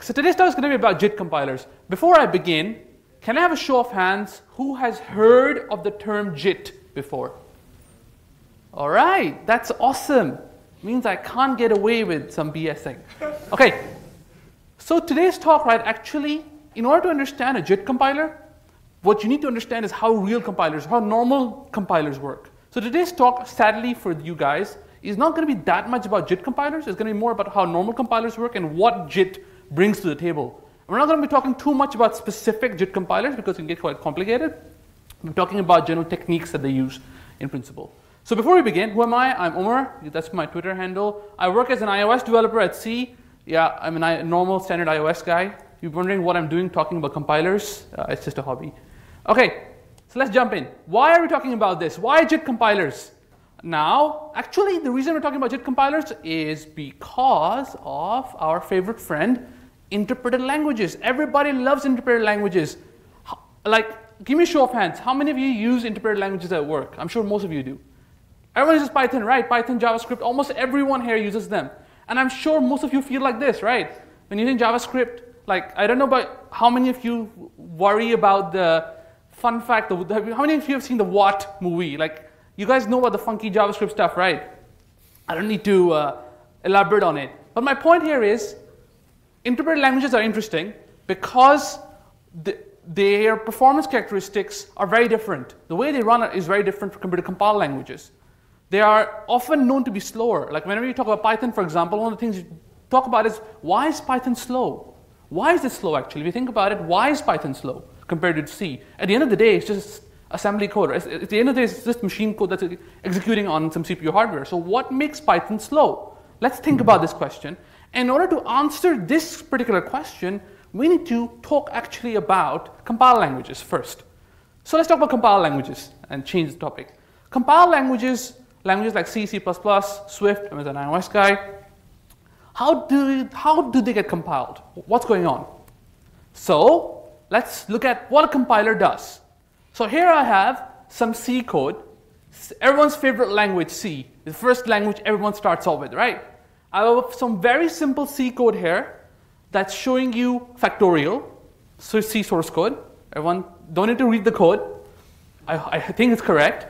So today's talk is going to be about JIT compilers. Before I begin, can I have a show of hands who has heard of the term JIT before? All right, that's awesome. Means I can't get away with some BSing. Okay, so today's talk, right, actually, in order to understand a JIT compiler, what you need to understand is how real compilers, how normal compilers work. So today's talk, sadly for you guys, is not going to be that much about JIT compilers. It's going to be more about how normal compilers work and what JIT brings to the table. We're not going to be talking too much about specific JIT compilers because it can get quite complicated. We're talking about general techniques that they use in principle. So before we begin, who am I? I'm Omer. That's my Twitter handle. I work as an iOS developer at Sea. Yeah, I'm a normal standard iOS guy. You're wondering what I'm doing talking about compilers. Uh, it's just a hobby. Okay, so let's jump in. Why are we talking about this? Why JIT compilers? Now, actually, the reason we're talking about JIT compilers is because of our favorite friend, interpreted languages. Everybody loves interpreted languages. Like, give me a show of hands. How many of you use interpreted languages at work? I'm sure most of you do. Everyone uses Python, right? Python, JavaScript, almost everyone here uses them. And I'm sure most of you feel like this, right? When using JavaScript, like, I don't know about how many of you worry about the fun fact, how many of you have seen the What movie? Like, you guys know about the funky JavaScript stuff, right? I don't need to uh, elaborate on it. But my point here is, interpreted languages are interesting because the, their performance characteristics are very different. The way they run is very different compared to compiled languages. They are often known to be slower. Like whenever you talk about Python, for example, one of the things you talk about is why is Python slow? Why is it slow actually? If you think about it, why is Python slow compared to C? At the end of the day, it's just assembly code. At the end of the day, it's just machine code that's executing on some CPU hardware. So what makes Python slow? Let's think about this question. In order to answer this particular question, we need to talk actually about compiled languages first. So let's talk about compiled languages and change the topic. Compiled languages languages like C, C++, Swift, I'm an iOS guy. How do, how do they get compiled? What's going on? So let's look at what a compiler does. So here I have some C code. Everyone's favorite language, C. The first language everyone starts off with, right? I have some very simple C code here that's showing you factorial. So C source code. Everyone don't need to read the code. I, I think it's correct.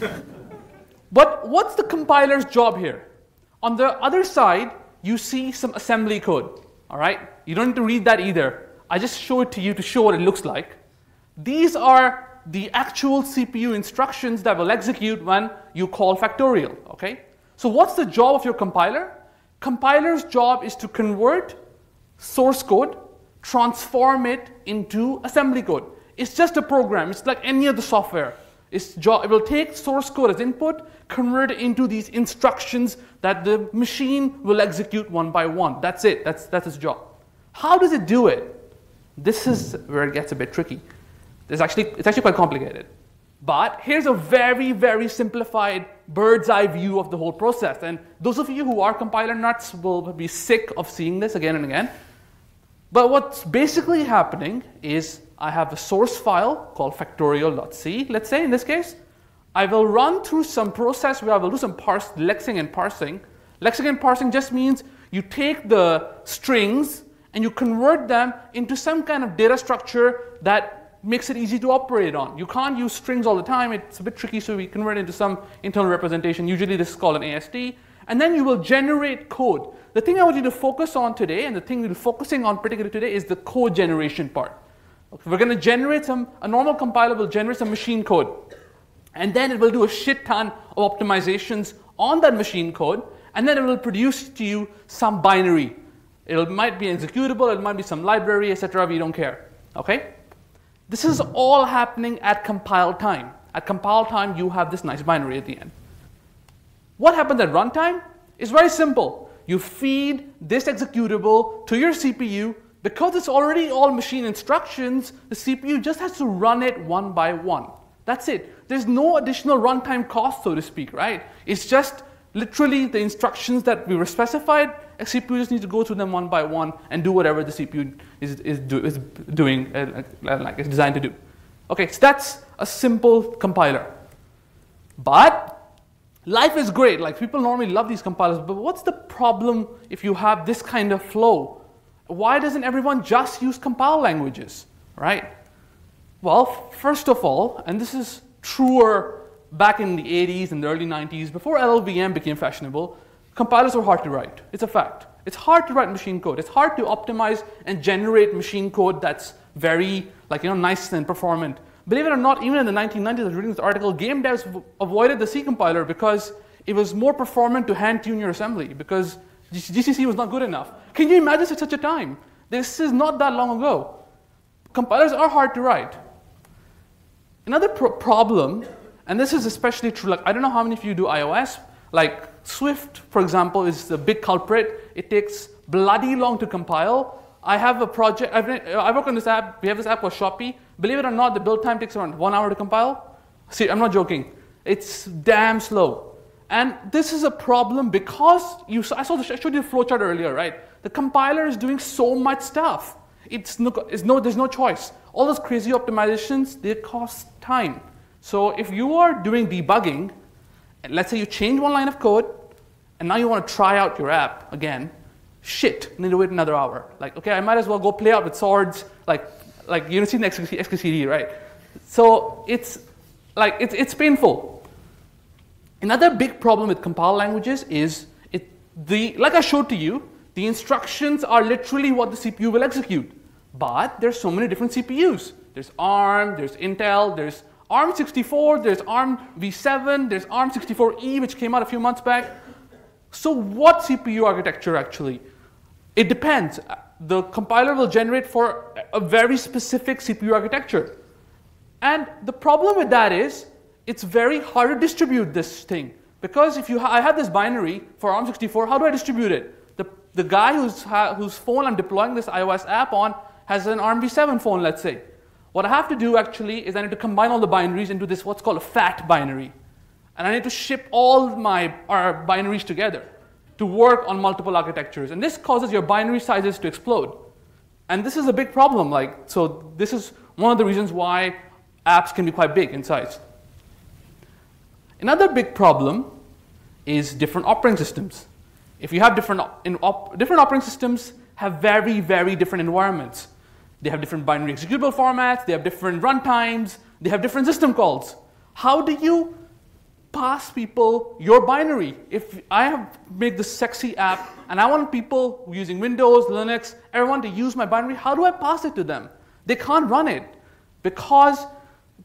But what's the compiler's job here? On the other side, you see some assembly code. All right? You don't need to read that either. I just show it to you to show what it looks like. These are the actual CPU instructions that will execute when you call factorial. Okay? So what's the job of your compiler? Compiler's job is to convert source code, transform it into assembly code. It's just a program. It's like any other software. Its job, it will take source code as input, convert it into these instructions that the machine will execute one by one. That's it. That's, that's its job. How does it do it? This is where it gets a bit tricky. It's actually, it's actually quite complicated. But here's a very, very simplified bird's eye view of the whole process. And those of you who are compiler nuts will be sick of seeing this again and again. But what's basically happening is I have a source file called factorial.c, let's say in this case. I will run through some process where I will do some parse, lexing and parsing. Lexing and parsing just means you take the strings and you convert them into some kind of data structure that makes it easy to operate on. You can't use strings all the time. It's a bit tricky, so we convert it into some internal representation. Usually this is called an AST. And then you will generate code. The thing I want you to focus on today, and the thing we're focusing on particularly today, is the code generation part. Okay, we're going to generate some, a normal compiler will generate some machine code. And then it will do a shit ton of optimizations on that machine code. And then it will produce to you some binary. It might be executable, it might be some library, etc. We don't care. Okay? This is all happening at compile time. At compile time, you have this nice binary at the end. What happens at runtime? It's very simple. You feed this executable to your CPU because it's already all machine instructions, the CPU just has to run it one by one. That's it. There's no additional runtime cost, so to speak, right? It's just literally the instructions that we were specified. CPU just needs to go through them one by one and do whatever the CPU is, is, do, is doing, uh, like it's designed to do. Okay, so that's a simple compiler. But life is great. Like people normally love these compilers, but what's the problem if you have this kind of flow? why doesn't everyone just use compile languages, right? Well, first of all, and this is truer back in the 80s and the early 90s, before LLVM became fashionable, compilers were hard to write. It's a fact. It's hard to write machine code. It's hard to optimize and generate machine code that's very, like, you know, nice and performant. Believe it or not, even in the 1990s, I was reading this article, game devs avoided the C compiler because it was more performant to hand tune your assembly because GCC was not good enough. Can you imagine such a time? This is not that long ago. Compilers are hard to write. Another pro problem, and this is especially true, like I don't know how many of you do iOS, like Swift, for example, is the big culprit. It takes bloody long to compile. I have a project, I've, I work on this app, we have this app called Shopee. Believe it or not, the build time takes around one hour to compile. See, I'm not joking. It's damn slow. And this is a problem because you, I, saw the, I showed you the flowchart earlier, right? The compiler is doing so much stuff. It's no, it's no, there's no choice. All those crazy optimizations, they cost time. So if you are doing debugging, and let's say you change one line of code, and now you want to try out your app again, shit, you need to wait another hour. Like, okay, I might as well go play out with swords, like, like you see the XKCD, right? So it's like it's, it's painful. Another big problem with compile languages is it, the, like I showed to you, the instructions are literally what the CPU will execute. But there's so many different CPUs. There's ARM, there's Intel, there's ARM64, there's ARM v7, there's ARM64E, which came out a few months back. So what CPU architecture actually? It depends. The compiler will generate for a very specific CPU architecture. And the problem with that is it's very hard to distribute this thing. Because if you ha I have this binary for ARM64, how do I distribute it? The, the guy whose, whose phone I'm deploying this iOS app on has an ARMv7 phone, let's say. What I have to do actually is I need to combine all the binaries into this what's called a fat binary. And I need to ship all my our binaries together to work on multiple architectures. And this causes your binary sizes to explode. And this is a big problem. Like, so this is one of the reasons why apps can be quite big in size. Another big problem is different operating systems. If you have different, op different operating systems have very, very different environments. They have different binary executable formats, they have different runtimes, they have different system calls. How do you pass people your binary? If I have made this sexy app and I want people using Windows, Linux, everyone to use my binary, how do I pass it to them? They can't run it because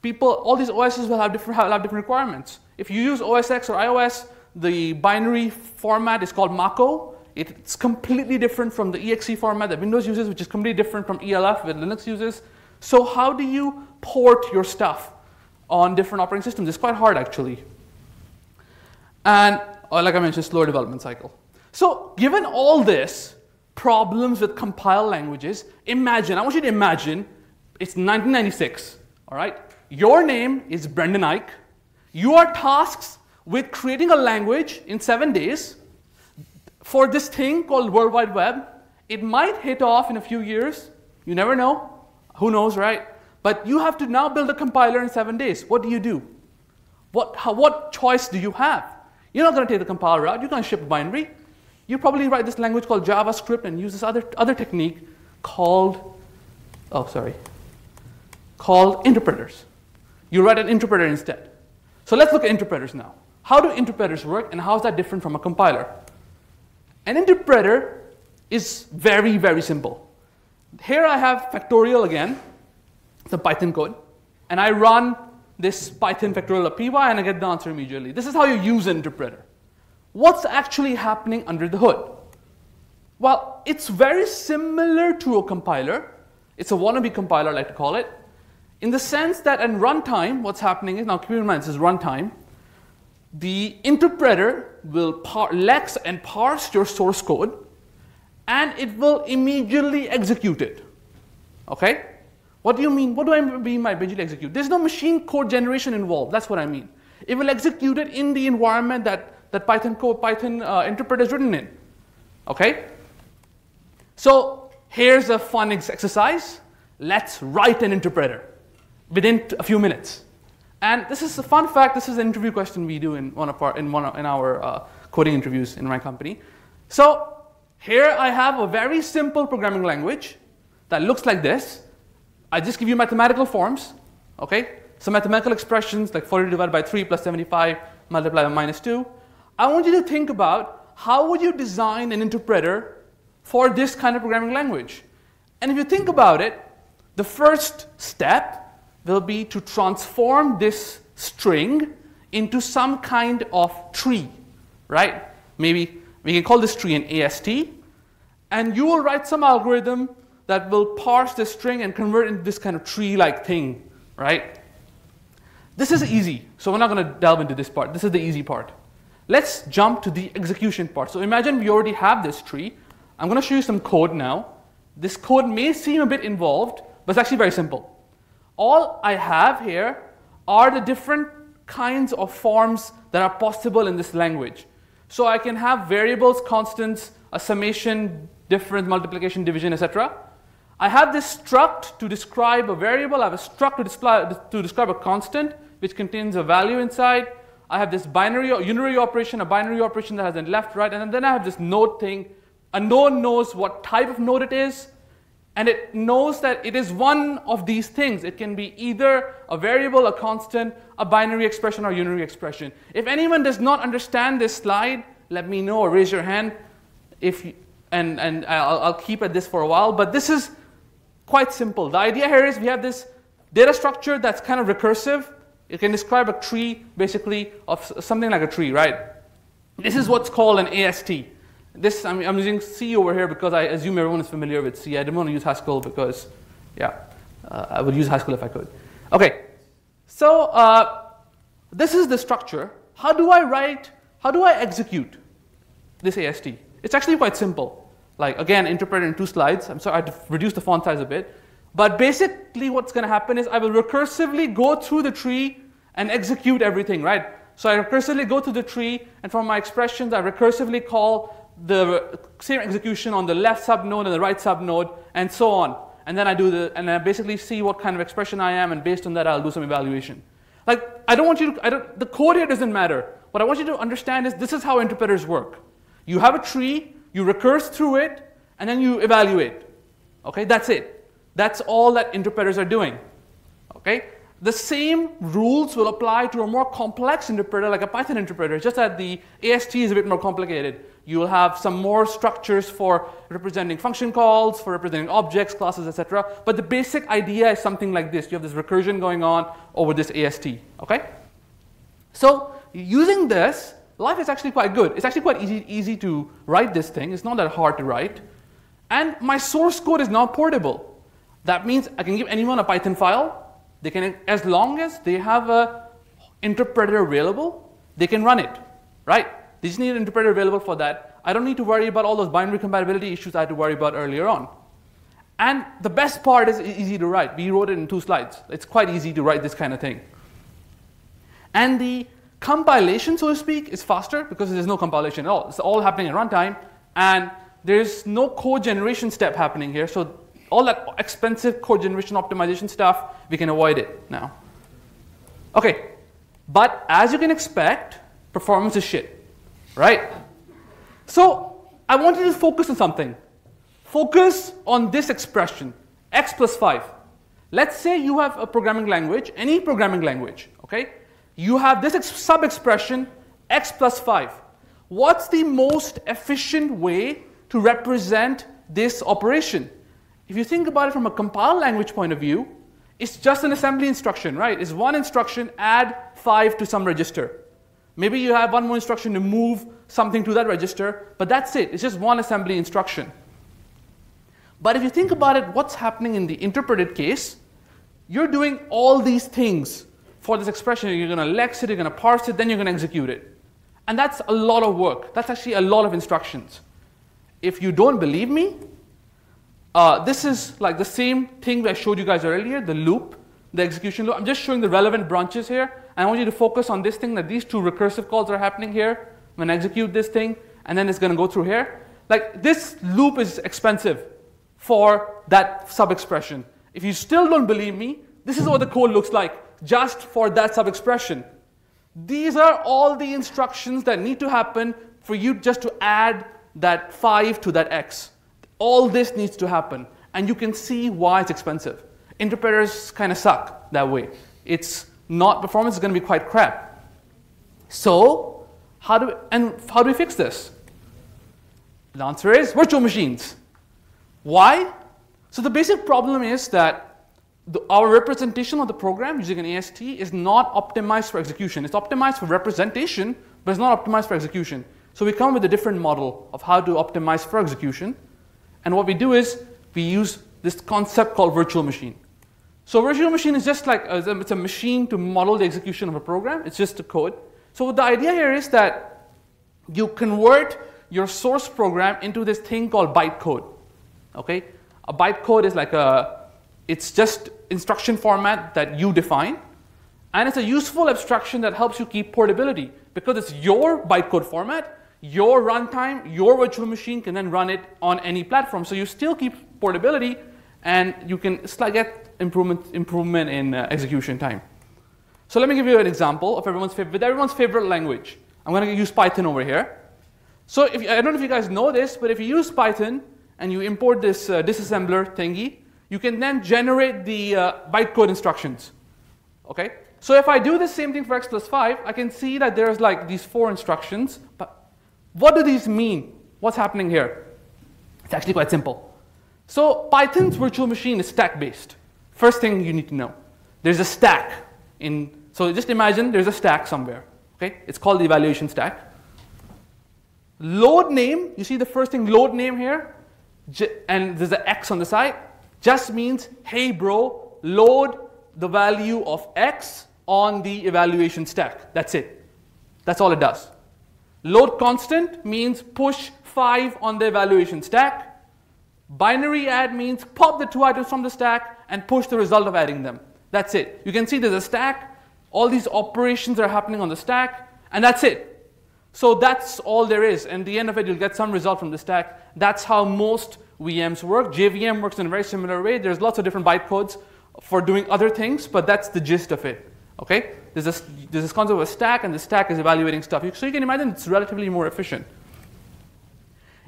people, all these OSs will have different, have different requirements. If you use OS X or iOS, the binary format is called Mach-O. It's completely different from the exe format that Windows uses, which is completely different from ELF that Linux uses. So how do you port your stuff on different operating systems? It's quite hard, actually. And uh, like I mentioned, slower development cycle. So given all this, problems with compile languages, imagine, I want you to imagine, it's 1996, all right? Your name is Brendan Eich. You are tasked with creating a language in seven days for this thing called World Wide Web. It might hit off in a few years. You never know. Who knows, right? But you have to now build a compiler in seven days. What do you do? What, how, what choice do you have? You're not going to take the compiler route. You're going to ship a binary. You probably write this language called JavaScript and use this other, other technique called, oh, sorry, called interpreters. You write an interpreter instead. So let's look at interpreters now. How do interpreters work and how is that different from a compiler? An interpreter is very, very simple. Here I have factorial again, a Python code, and I run this Python factorial py and I get the answer immediately. This is how you use an interpreter. What's actually happening under the hood? Well, it's very similar to a compiler. It's a wannabe compiler, I like to call it, in the sense that in runtime, what's happening is, now keep in mind this is runtime, the interpreter will lex and parse your source code and it will immediately execute it. Okay? What do you mean? What do I mean by immediately execute? There's no machine code generation involved. That's what I mean. It will execute it in the environment that, that Python code, Python uh, interpreter is written in. Okay? So here's a fun exercise. Let's write an interpreter within a few minutes. And this is a fun fact. This is an interview question we do in one of our, in one of, in our uh, coding interviews in my company. So Here I have a very simple programming language that looks like this. I just give you mathematical forms, okay? Some mathematical expressions like 40 divided by 3 plus 75 multiplied by minus 2. I want you to think about how would you design an interpreter for this kind of programming language? And if you think about it, the first step will be to transform this string into some kind of tree, right? Maybe we can call this tree an AST, and you will write some algorithm that will parse the string and convert into this kind of tree-like thing, right? This is easy, so we're not going to delve into this part. This is the easy part. Let's jump to the execution part. So imagine we already have this tree. I'm going to show you some code now. This code may seem a bit involved, but it's actually very simple. All I have here are the different kinds of forms that are possible in this language. So I can have variables, constants, a summation, difference, multiplication, division, etc. I have this struct to describe a variable. I have a struct to, display, to describe a constant, which contains a value inside. I have this binary or unary operation, a binary operation that has a left, right, and then I have this node thing. A node knows what type of node it is, and it knows that it is one of these things. It can be either a variable, a constant, a binary expression, or unary expression. If anyone does not understand this slide, let me know or raise your hand. If you, and and I'll, I'll keep at this for a while. But this is quite simple. The idea here is we have this data structure that's kind of recursive. It can describe a tree, basically, of something like a tree, right? This is what's called an AST. This, I'm, I'm, using C over here because I assume everyone is familiar with C. I didn't want to use Haskell because, yeah, uh, I would use Haskell if I could. Okay, so uh, this is the structure. How do I write, how do I execute this AST? It's actually quite simple. Like, again, interpreted in two slides. I'm sorry, I reduced the font size a bit. But basically what's going to happen is I will recursively go through the tree and execute everything, right? So I recursively go to the tree, and from my expressions, I recursively call the same execution on the left subnode and the right subnode, and so on. And then I do the, and I basically see what kind of expression I am, and based on that, I'll do some evaluation. Like, I don't want you to, I don't, the code here doesn't matter. What I want you to understand is this is how interpreters work. You have a tree, you recurse through it, and then you evaluate. Okay, that's it. That's all that interpreters are doing. Okay? The same rules will apply to a more complex interpreter like a Python interpreter, just that the AST is a bit more complicated. You will have some more structures for representing function calls, for representing objects, classes, etc. But the basic idea is something like this. You have this recursion going on over this AST, okay? So using this, life is actually quite good. It's actually quite easy, easy to write this thing. It's not that hard to write. And my source code is now portable. That means I can give anyone a Python file, they can, as long as they have a interpreter available, they can run it, right? They just need an interpreter available for that. I don't need to worry about all those binary compatibility issues I had to worry about earlier on. And the best part is easy to write. We wrote it in two slides. It's quite easy to write this kind of thing. And the compilation, so to speak, is faster because there's no compilation at all. It's all happening in runtime, and there's no code generation step happening here. So all that expensive code generation optimization stuff, we can avoid it now. Okay, but as you can expect, performance is shit, right? So I want you to focus on something. Focus on this expression, x plus 5. Let's say you have a programming language, any programming language, okay? You have this sub-expression, x plus 5. What's the most efficient way to represent this operation? If you think about it from a compiled language point of view, it's just an assembly instruction, right? It's one instruction, add 5 to some register. Maybe you have one more instruction to move something to that register, but that's it. It's just one assembly instruction. But if you think about it, what's happening in the interpreted case, you're doing all these things for this expression. You're going to lex it, you're going to parse it, then you're going to execute it. And that's a lot of work. That's actually a lot of instructions. If you don't believe me, uh, this is like the same thing that I showed you guys earlier, the loop, the execution loop. I'm just showing the relevant branches here. And I want you to focus on this thing that these two recursive calls are happening here. I'm going to execute this thing, and then it's going to go through here. Like this loop is expensive for that sub-expression. If you still don't believe me, this is what the code looks like just for that sub-expression. These are all the instructions that need to happen for you just to add that 5 to that x. All this needs to happen. And you can see why it's expensive. Interpreters kind of suck that way. It's not, performance is going to be quite crap. So, how do, we, and how do we fix this? The answer is virtual machines. Why? So the basic problem is that the, our representation of the program using an AST is not optimized for execution. It's optimized for representation, but it's not optimized for execution. So we come with a different model of how to optimize for execution. And what we do is we use this concept called virtual machine. So virtual machine is just like, a, it's a machine to model the execution of a program. It's just a code. So the idea here is that you convert your source program into this thing called bytecode. Okay? A bytecode is like a, it's just instruction format that you define. And it's a useful abstraction that helps you keep portability because it's your bytecode format, your runtime, your virtual machine can then run it on any platform. So you still keep portability and you can get improvement, improvement in uh, execution time. So let me give you an example of everyone's favorite, with everyone's favorite language. I'm going to use Python over here. So if, I don't know if you guys know this, but if you use Python and you import this uh, disassembler thingy, you can then generate the uh, bytecode instructions. Okay? So if I do the same thing for x plus 5, I can see that there's like these four instructions. But what do these mean? What's happening here? It's actually quite simple. So Python's virtual machine is stack-based. First thing you need to know. There's a stack in, so just imagine there's a stack somewhere. Okay? It's called the evaluation stack. Load name, you see the first thing, load name here, and there's an X on the side, just means, hey bro, load the value of X on the evaluation stack. That's it. That's all it does. Load constant means push 5 on the evaluation stack. Binary add means pop the two items from the stack and push the result of adding them. That's it. You can see there's a stack. All these operations are happening on the stack, and that's it. So that's all there is. And at the end of it, you'll get some result from the stack. That's how most VMs work. JVM works in a very similar way. There's lots of different bytecodes for doing other things, but that's the gist of it. Okay? There's this, there's this concept of a stack, and the stack is evaluating stuff. So you can imagine it's relatively more efficient.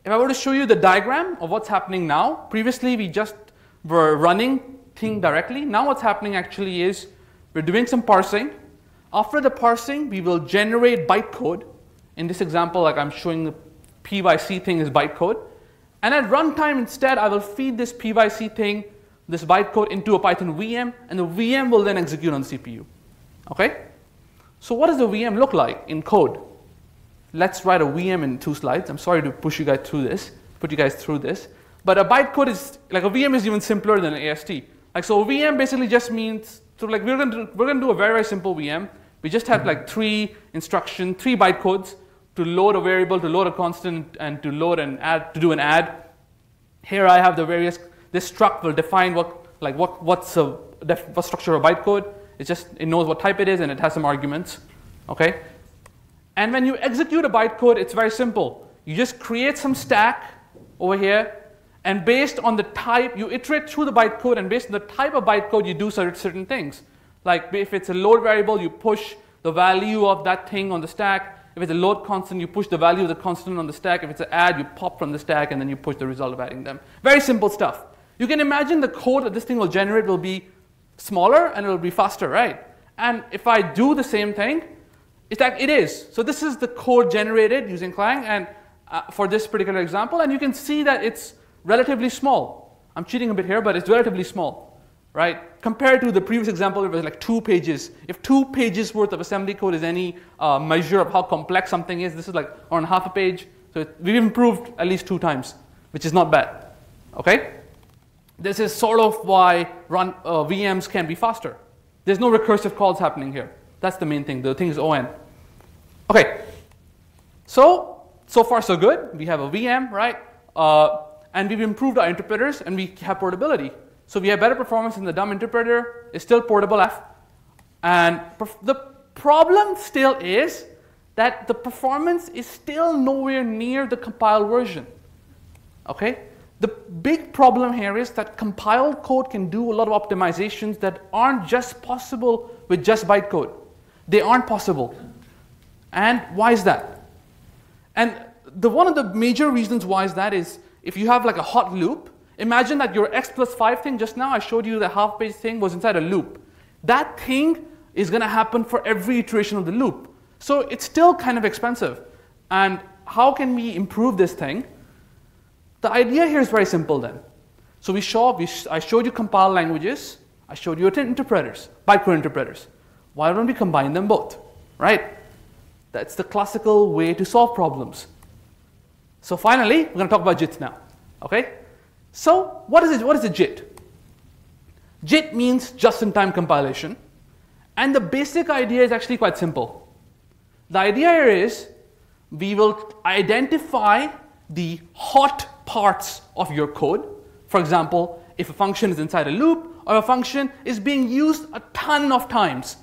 If I were to show you the diagram of what's happening now, previously we just were running thing directly. Now what's happening actually is we're doing some parsing. After the parsing, we will generate bytecode in this example, like I'm showing the PYC thing is bytecode. And at runtime instead, I will feed this PYC thing, this bytecode into a Python VM, and the VM will then execute on CPU. Okay? So what does the VM look like in code? Let's write a VM in two slides. I'm sorry to push you guys through this, put you guys through this. But a bytecode is, like a VM is even simpler than an AST. Like so a VM basically just means, so like we're gonna do, we're gonna do a very, very simple VM. We just have like three instruction, three bytecodes to load a variable, to load a constant, and to load and add, to do an add. Here I have the various, this struct will define what, like what, what's a, what structure of bytecode. It just, it knows what type it is and it has some arguments, okay? And when you execute a bytecode, it's very simple. You just create some stack over here, and based on the type, you iterate through the bytecode, and based on the type of bytecode, you do certain things. Like if it's a load variable, you push the value of that thing on the stack. If it's a load constant, you push the value of the constant on the stack. If it's an add, you pop from the stack and then you push the result of adding them. Very simple stuff. You can imagine the code that this thing will generate will be smaller and it will be faster, right? And if I do the same thing, it's like it is. So this is the code generated using Clang and uh, for this particular example, and you can see that it's relatively small. I'm cheating a bit here, but it's relatively small right? Compared to the previous example, it was like two pages. If two pages worth of assembly code is any uh, measure of how complex something is, this is like on half a page. So it, we've improved at least two times, which is not bad, okay? This is sort of why run uh, VMs can be faster. There's no recursive calls happening here. That's the main thing. The thing is ON. Okay, so, so far so good. We have a VM, right? Uh, and we've improved our interpreters and we have portability. So we have better performance in the dumb interpreter. It's still portable F. And the problem still is that the performance is still nowhere near the compiled version. Okay? The big problem here is that compiled code can do a lot of optimizations that aren't just possible with just bytecode. They aren't possible. And why is that? And the one of the major reasons why is that is if you have like a hot loop, imagine that your x plus 5 thing just now, I showed you the half page thing was inside a loop. That thing is going to happen for every iteration of the loop. So it's still kind of expensive. And how can we improve this thing? The idea here is very simple then. So we show, we sh I showed you compiled languages, I showed you interpreters, bytecode interpreters. Why don't we combine them both, right? That's the classical way to solve problems. So finally, we're going to talk about JIT now, okay? So what is it? What is a JIT? JIT means just-in-time compilation. And the basic idea is actually quite simple. The idea here is we will identify the hot parts of your code. For example, if a function is inside a loop or a function is being used a ton of times,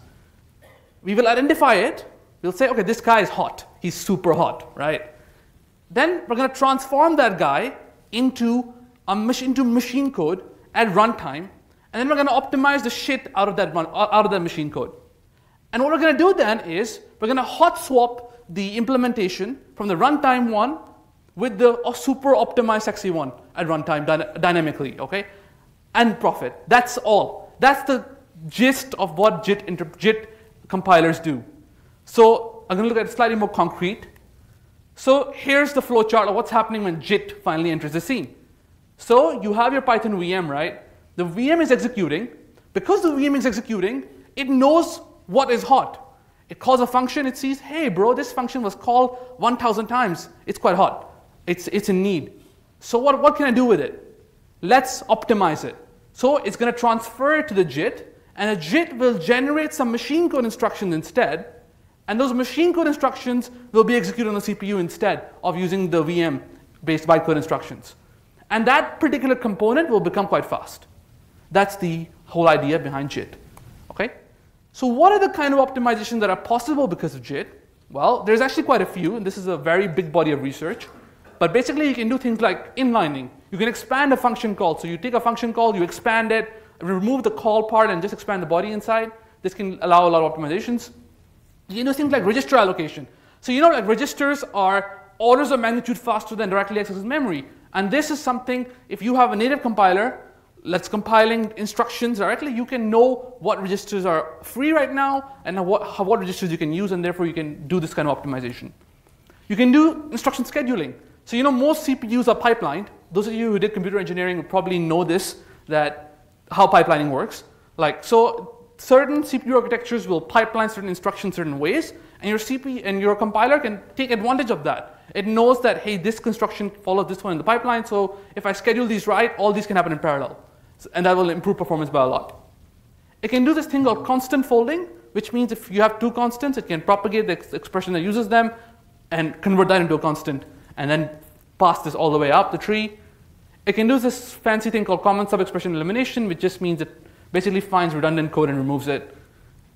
we will identify it. We'll say, okay, this guy is hot. He's super hot, right? Then we're going to transform that guy into, into machine code at runtime and then we're going to optimize the shit out of that, out of that machine code. And what we're going to do then is we're going to hot swap the implementation from the runtime one with the super optimized sexy one at runtime dyna- dynamically, okay? And profit. That's all. That's the gist of what JIT, JIT compilers do. So I'm going to look at it slightly more concrete. So here's the flowchart of what's happening when JIT finally enters the scene. So you have your Python VM, right? The VM is executing. Because the VM is executing, it knows what is hot. It calls a function, it sees, hey, bro, this function was called 1,000 times. It's quite hot. It's, it's in need. So what, what can I do with it? Let's optimize it. So it's going to transfer it to the JIT, and the JIT will generate some machine code instructions instead, and those machine code instructions will be executed on the CPU instead of using the VM-based bytecode instructions. And that particular component will become quite fast. That's the whole idea behind JIT. Okay? So what are the kind of optimizations that are possible because of JIT? Well, there's actually quite a few, and this is a very big body of research. But basically, you can do things like inlining. You can expand a function call. So you take a function call, you expand it, remove the call part, and just expand the body inside. This can allow a lot of optimizations. You can do things like register allocation. So you know, like registers are orders of magnitude faster than directly accessed memory. And this is something, if you have a native compiler, let's compiling instructions directly, you can know what registers are free right now and what, what registers you can use, and therefore you can do this kind of optimization. You can do instruction scheduling. So you know most CPUs are pipelined. Those of you who did computer engineering would probably know this, that how pipelining works. Like so certain CPU architectures will pipeline certain instructions certain ways, and your CPU and your compiler can take advantage of that. It knows that hey, this construction follows this one in the pipeline, so if I schedule these right, all these can happen in parallel and that will improve performance by a lot. It can do this thing called constant folding, which means if you have two constants, it can propagate the ex expression that uses them and convert that into a constant and then pass this all the way up the tree. It can do this fancy thing called common subexpression elimination, which just means it basically finds redundant code and removes it.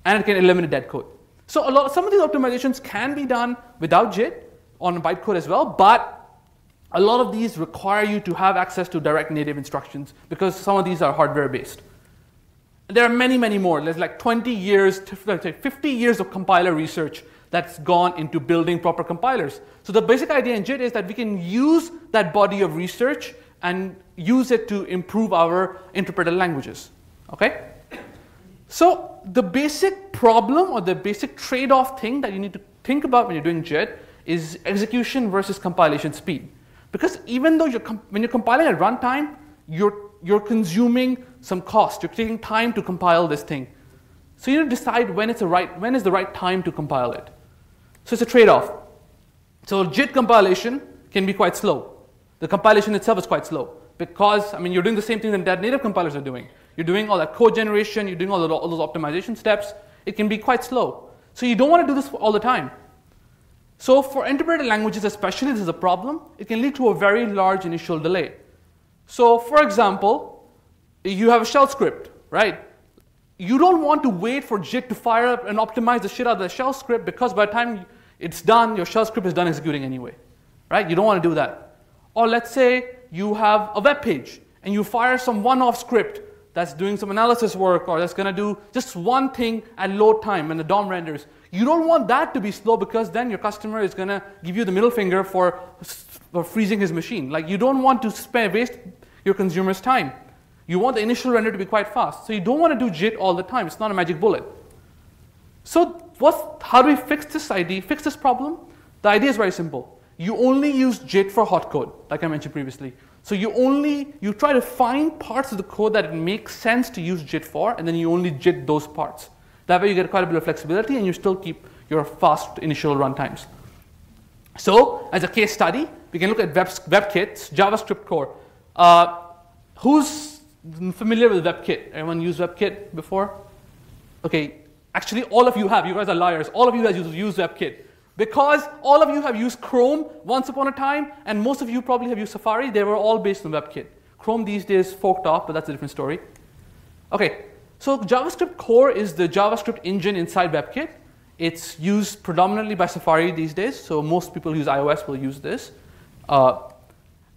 And it can eliminate dead code. So a lot, some of these optimizations can be done without JIT on bytecode as well, but a lot of these require you to have access to direct native instructions because some of these are hardware based. There are many, many more. There's like 20 years, 50 years of compiler research that's gone into building proper compilers. So the basic idea in JIT is that we can use that body of research and use it to improve our interpreted languages. Okay? So the basic problem or the basic trade-off thing that you need to think about when you're doing JIT is execution versus compilation speed. Because even though you're when you're compiling at runtime, you're, you're consuming some cost. You're taking time to compile this thing. So you need to decide when, it's a right, when is the right time to compile it. So it's a trade-off. So JIT compilation can be quite slow. The compilation itself is quite slow because, I mean, you're doing the same thing that native compilers are doing. You're doing all that code generation, you're doing all, the, all those optimization steps. It can be quite slow. So you don't want to do this all the time. So for interpreted languages especially, this is a problem. It can lead to a very large initial delay. So for example, you have a shell script, right? You don't want to wait for JIT to fire up and optimize the shit out of the shell script because by the time it's done, your shell script is done executing anyway, right? You don't want to do that. Or let's say you have a web page and you fire some one-off script that's doing some analysis work or that's going to do just one thing at load time when the DOM renders. You don't want that to be slow because then your customer is going to give you the middle finger for, for freezing his machine. Like you don't want to spend, waste your consumer's time. You want the initial render to be quite fast. So you don't want to do JIT all the time. It's not a magic bullet. So what's, how do we fix this idea, fix this problem? The idea is very simple. You only use JIT for hot code, like I mentioned previously. So you only, you try to find parts of the code that it makes sense to use JIT for, and then you only JIT those parts. That way you get quite a bit of flexibility and you still keep your fast initial runtimes. So as a case study, we can look at Web, WebKit, JavaScript core. Uh, who's familiar with WebKit? Anyone used WebKit before? Okay, actually all of you have. You guys are liars. All of you guys use, use WebKit. Because all of you have used Chrome once upon a time, and most of you probably have used Safari, they were all based on WebKit. Chrome these days forked off, but that's a different story. Okay, so JavaScript core is the JavaScript engine inside WebKit. It's used predominantly by Safari these days, so most people who use iOS will use this. Uh,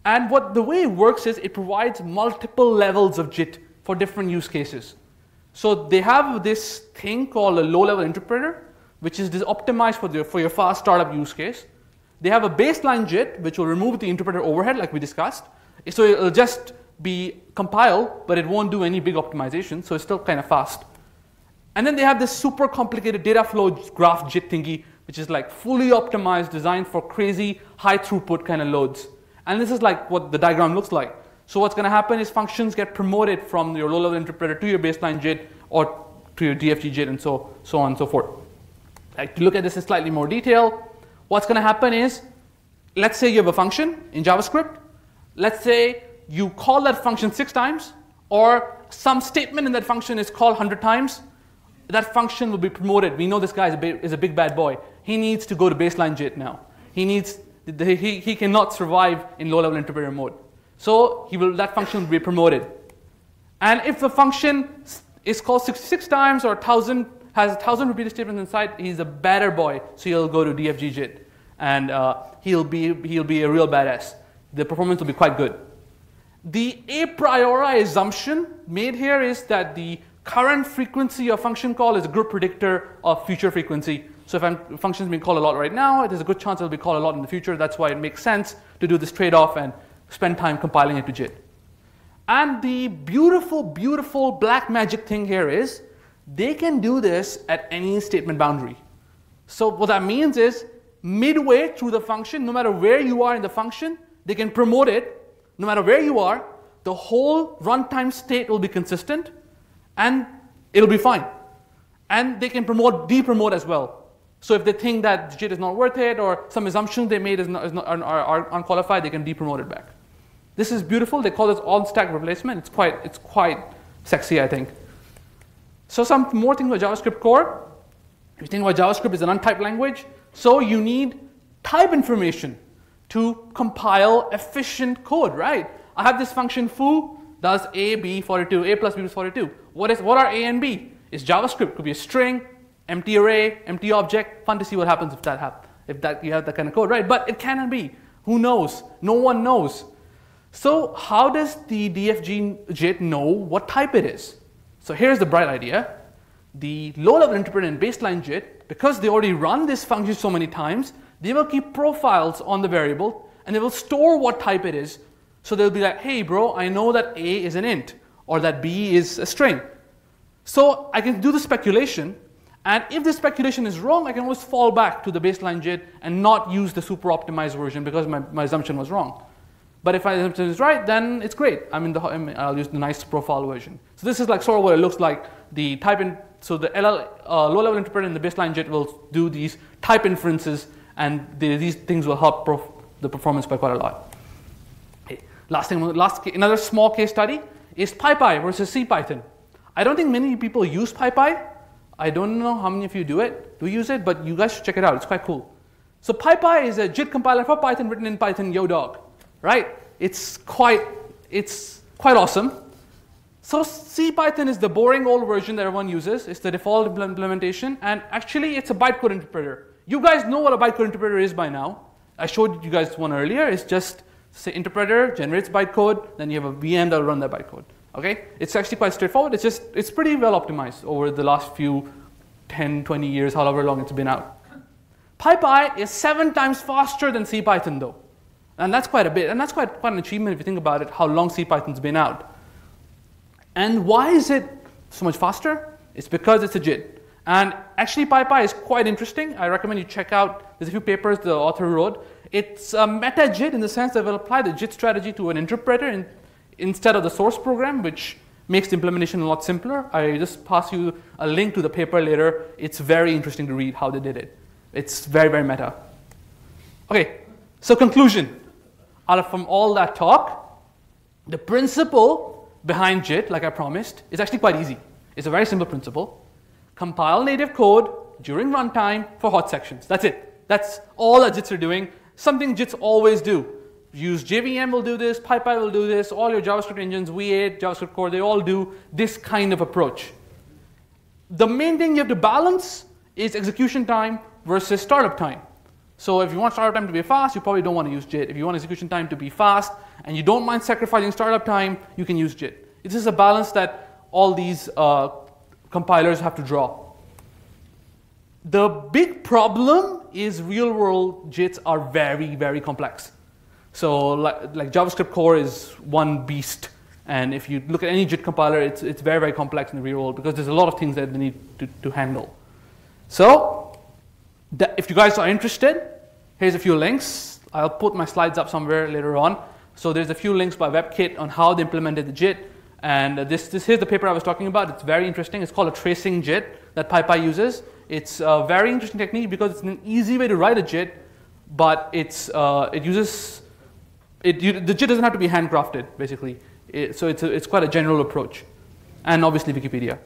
and what the way it works is it provides multiple levels of JIT for different use cases. So they have this thing called a low-level interpreter, which is optimized for, the, for your fast startup use case. They have a baseline JIT, which will remove the interpreter overhead, like we discussed. So it'll just be compiled, but it won't do any big optimization, so it's still kind of fast. And then they have this super complicated data flow graph JIT thingy, which is like fully optimized, designed for crazy high throughput kind of loads. And this is like what the diagram looks like. So what's going to happen is functions get promoted from your low-level interpreter to your baseline JIT or to your DFG JIT and so, so on and so forth. Like to look at this in slightly more detail, what's going to happen is, let's say you have a function in JavaScript. Let's say you call that function six times, or some statement in that function is called 100 times. That function will be promoted. We know this guy is a, big, is a big bad boy. He needs to go to baseline JIT now. He needs he, he cannot survive in low-level interpreter mode. So he will, that function will be promoted. And if the function is called 66 times or 1,000 has 1,000 repeated statements inside, he's a better boy, so he'll go to DFG JIT. And uh, he'll, be, he'll be a real badass. The performance will be quite good. The a priori assumption made here is that the current frequency of function call is a good predictor of future frequency. So if a function is being called a lot right now, there's a good chance it'll be called a lot in the future. That's why it makes sense to do this trade-off and spend time compiling it to JIT. And the beautiful, beautiful black magic thing here is they can do this at any statement boundary. So what that means is midway through the function, no matter where you are in the function, they can promote it. No matter where you are, the whole runtime state will be consistent and it'll be fine. And they can promote, de-promote as well. So if they think that JIT is not worth it or some assumptions they made is not, is not, are, are, unqualified, they can de-promote it back. This is beautiful. They call this on-stack replacement. It's quite, it's quite sexy, I think. So some more things about JavaScript core. If you think about JavaScript as an untyped language, so you need type information to compile efficient code, right? I have this function foo does a, b, 42, a plus b is plus 42. What, is, what are a and b? Is JavaScript, could be a string, empty array, empty object. Fun to see what happens if that happens, if that you have that kind of code, right? But it cannot be. Who knows? No one knows. So how does the DFG JIT know what type it is? So here's the bright idea. The low-level interpreter and baseline JIT, because they already run this function so many times, they will keep profiles on the variable and they will store what type it is. So they'll be like, hey bro, I know that A is an int or that B is a string. So I can do the speculation and if the speculation is wrong, I can always fall back to the baseline JIT and not use the super optimized version because my, my assumption was wrong. But if my assumption is right, then it's great. I mean, the, I'll use the nice profile version. So this is like sort of what it looks like. The type in, so the LL, uh, low-level interpreter in the baseline JIT will do these type inferences, and the, these things will help the performance by quite a lot. Okay. Last thing, last another small case study is PyPy versus CPython. I don't think many people use PyPy. I don't know how many of you do it, do use it, but you guys should check it out. It's quite cool. So PyPy is a JIT compiler for Python written in Python YoDog, right? It's quite, it's quite awesome. So CPython is the boring old version that everyone uses. It's the default implementation, and actually it's a bytecode interpreter. You guys know what a bytecode interpreter is by now. I showed you guys one earlier. It's just say interpreter generates bytecode, then you have a VM that will run that bytecode. Okay, it's actually quite straightforward. It's just it's pretty well optimized over the last few 10, 20 years, however long it's been out. PyPy is seven times faster than CPython though. And that's quite a bit. And that's quite, quite an achievement if you think about it, how long CPython's been out. And why is it so much faster? It's because it's a JIT. And actually PyPy is quite interesting. I recommend you check out, there's a few papers the author wrote. It's a meta JIT in the sense that will apply the JIT strategy to an interpreter in, instead of the source program, which makes the implementation a lot simpler. I just pass you a link to the paper later. It's very interesting to read how they did it. It's very, very meta. Okay, so conclusion. Out of from all that talk, the principle behind JIT, like I promised, is actually quite easy. It's a very simple principle. Compile native code during runtime for hot sections. That's it. That's all that JITs are doing. Something JITs always do. Use JVM will do this, PyPy will do this, all your JavaScript engines, V8, JavaScript Core, they all do this kind of approach. The main thing you have to balance is execution time versus startup time. So if you want startup time to be fast, you probably don't want to use JIT. If you want execution time to be fast and you don't mind sacrificing startup time, you can use JIT. This is a balance that all these uh, compilers have to draw. The big problem is real world JITs are very, very complex. So like, like, JavaScript core is one beast. And if you look at any JIT compiler, it's, it's very, very complex in the real world because there's a lot of things that they need to, to handle. So if you guys are interested, here's a few links. I'll put my slides up somewhere later on. So there's a few links by WebKit on how they implemented the JIT. And this, this here's the paper I was talking about. It's very interesting. It's called a tracing JIT that PyPy uses. It's a very interesting technique because it's an easy way to write a JIT, but it's, uh, it uses it, you, the JIT doesn't have to be handcrafted, basically. It, so it's, a, it's quite a general approach. And obviously Wikipedia.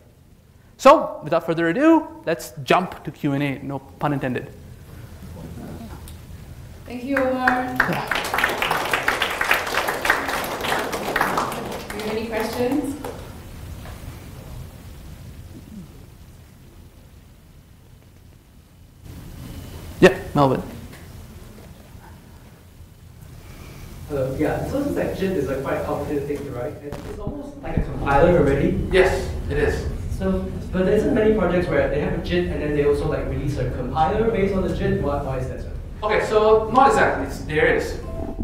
So without further ado, let's jump to Q&A, no pun intended. Thank you, Omer. Do you have any questions? Yeah, Melvin. Uh, yeah, so this like JIT is a quite complicated thing to write, it's almost like a compiler already. Yes, it is. So, but there isn't many projects where they have a JIT and then they also like release a compiler based on the JIT. Why, why is that so? Okay, so not exactly. There is.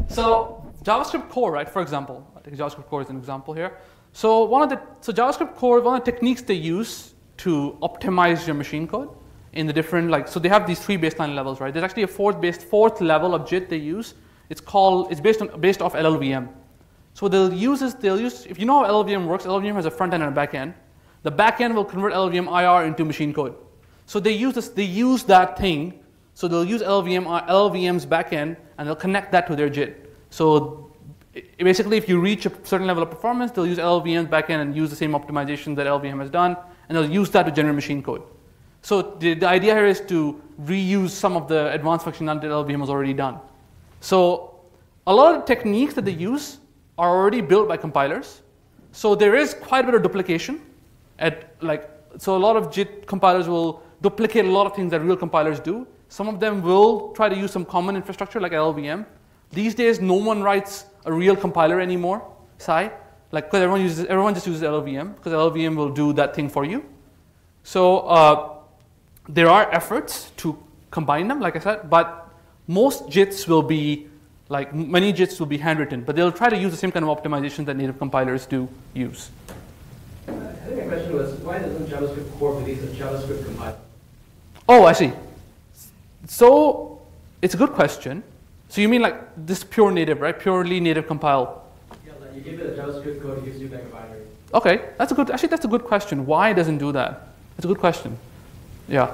So JavaScript core, right? For example, I think JavaScript core is an example here. So one of the so JavaScript core, one of the techniques they use to optimize your machine code in the different like so they have these three baseline levels, right? There's actually a fourth based fourth level of JIT they use it's called, it's based, on, based off LLVM. So what they'll use is, they'll use, if you know how LLVM works, LLVM has a front end and a back end. The back end will convert LLVM IR into machine code. So they use this, they use that thing. So they'll use LLVM, LLVM's back end and they'll connect that to their JIT. So basically, if you reach a certain level of performance, they'll use LLVM's backend and use the same optimization that LLVM has done, and they'll use that to generate machine code. So the, the idea here is to reuse some of the advanced functionality that LLVM has already done. So a lot of the techniques that they use are already built by compilers. So there is quite a bit of duplication. At like, so a lot of JIT compilers will duplicate a lot of things that real compilers do. Some of them will try to use some common infrastructure like LLVM. These days, no one writes a real compiler anymore, Sai. Like, because everyone uses, everyone just uses LLVM because LLVM will do that thing for you. So uh, there are efforts to combine them, like I said, but most JITs will be, like many JITs will be handwritten, but they'll try to use the same kind of optimization that native compilers do use. I think my question was, why doesn't JavaScript core release a JavaScript compiler? Oh, I see. So it's a good question. So you mean like this pure native, right? Purely native compile. Yeah, like you give it a JavaScript code, it gives you back a binary. Okay, that's a good. Actually, that's a good question. Why it doesn't do that? That's a good question. Yeah,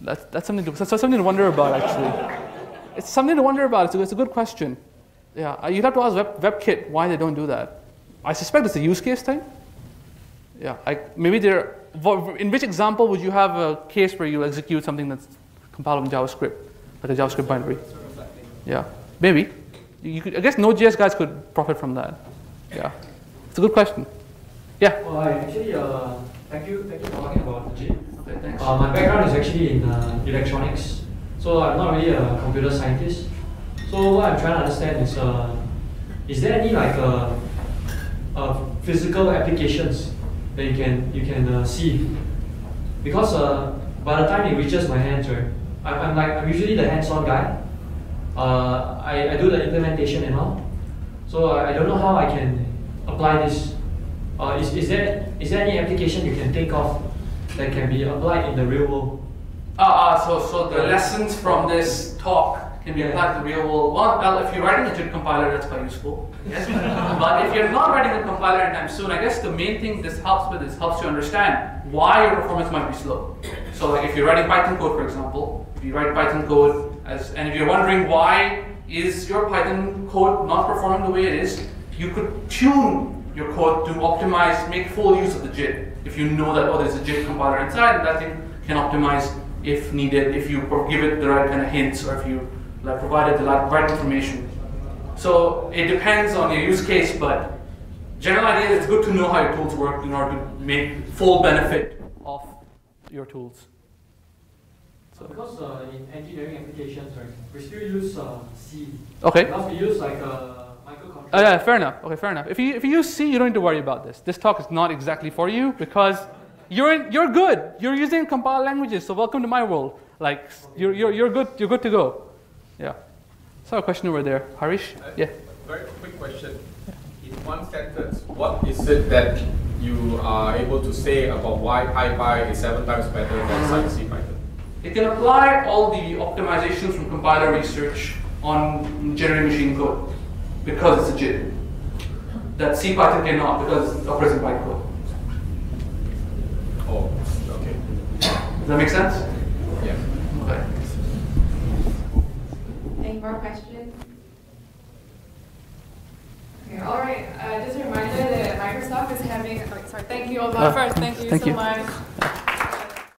that's, that's something to that's something to wonder about actually. It's something to wonder about. It's a, it's a good question. Yeah, uh, you'd have to ask Web, WebKit why they don't do that. I suspect it's a use case thing. Yeah, I, maybe there. In which example would you have a case where you execute something that's compiled in JavaScript, like a JavaScript binary? Yeah, maybe. You could, I guess Node.js guys could profit from that. Yeah, it's a good question. Yeah. Well, I actually, uh, thank you, thank you for talking about the JIT. Okay, thanks. Uh, my background is actually in uh, electronics. So I'm not really a computer scientist. So what I'm trying to understand is, uh, is there any like uh, uh, physical applications that you can you can uh, see? Because uh, by the time it reaches my hands, right, I'm, I'm like I'm usually the hands-on guy. Uh, I, I do the implementation and all. So I, I don't know how I can apply this. Uh, is, is there is there any application you can think of that can be applied in the real world? Ah, ah, so, so the lessons from this talk can be Yeah. applied to the real world. One, well, if you're writing a JIT compiler, that's quite useful. Yes. but if you're not writing a compiler anytime soon, I guess the main thing this helps with is helps you understand why your performance might be slow. So, like if you're writing Python code, for example, if you write Python code as, and if you're wondering why is your Python code not performing the way it is, you could tune your code to optimize, make full use of the JIT. If you know that oh, there's a JIT compiler inside, and that thing can optimize if needed, if you give it the right kind of hints, or if you like provided the right information. So it depends on your use case, but general idea is it's good to know how your tools work in order to make full benefit of your tools. So because uh, in engineering applications, right, we still use uh, C. Okay. Because we use like a microcontroller. Oh, yeah, fair enough. Okay, fair enough. If you, if you use C, you don't need to worry about this. This talk is not exactly for you because you're, in, you're good. You're using compiled languages, so welcome to my world. Like, you're, you're, you're, good, you're good to go. Yeah. So a question over there. Harish? Yeah. Very quick question. In one sentence, what is it that you are able to say about why PyPy is seven times better than Scikit Python? It can apply all the optimizations from compiler research on generating machine code because it's a JIT. That C Python cannot because it operates in bytecode. Oh, okay. Does that make sense? Yeah. Okay. Any more questions? Okay, all right. Uh, just a reminder that Microsoft is having. Oh, sorry, thank you, Omer, Uh, first. Thank you thank so you. much.